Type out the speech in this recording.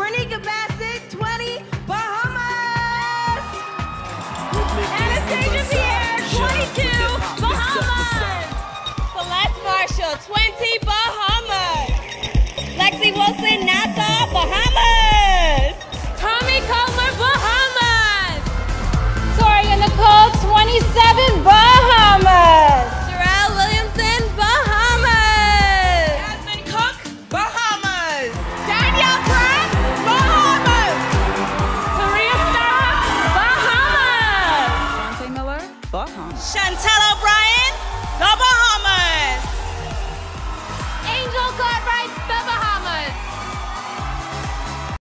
Bernica Bassett, 20, Bahamas. Anastagia Pierre, 22, Bahamas. Celeste Marshall, 20 Bahamas. Lexi Wilson, Nassau, Bahamas. Tommy Cutler, Bahamas. Toria Nicole, 27, sport. Chantel O'Brien, the